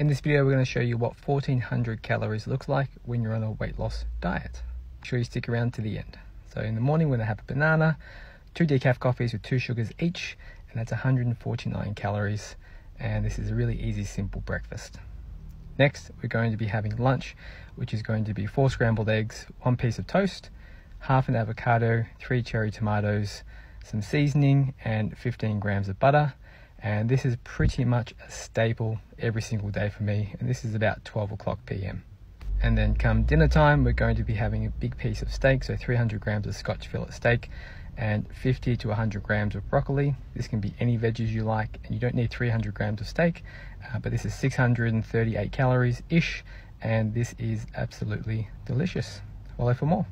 In this video we're going to show you what 1400 calories looks like when you're on a weight loss diet. Make sure you stick around to the end. So in the morning we're going to have a banana, two decaf coffees with two sugars each, and that's 149 calories. And this is a really easy, simple breakfast. Next, we're going to be having lunch, which is going to be four scrambled eggs, one piece of toast, half an avocado, three cherry tomatoes, some seasoning, and 15 grams of butter. And this is pretty much a staple every single day for me. And this is about 12 o'clock p.m. And then come dinner time, we're going to be having a big piece of steak, so 300 grams of Scotch fillet steak and 50 to 100 grams of broccoli. This can be any veggies you like, and you don't need 300 grams of steak, uh, but this is 638 calories ish, and this is absolutely delicious. Follow for more.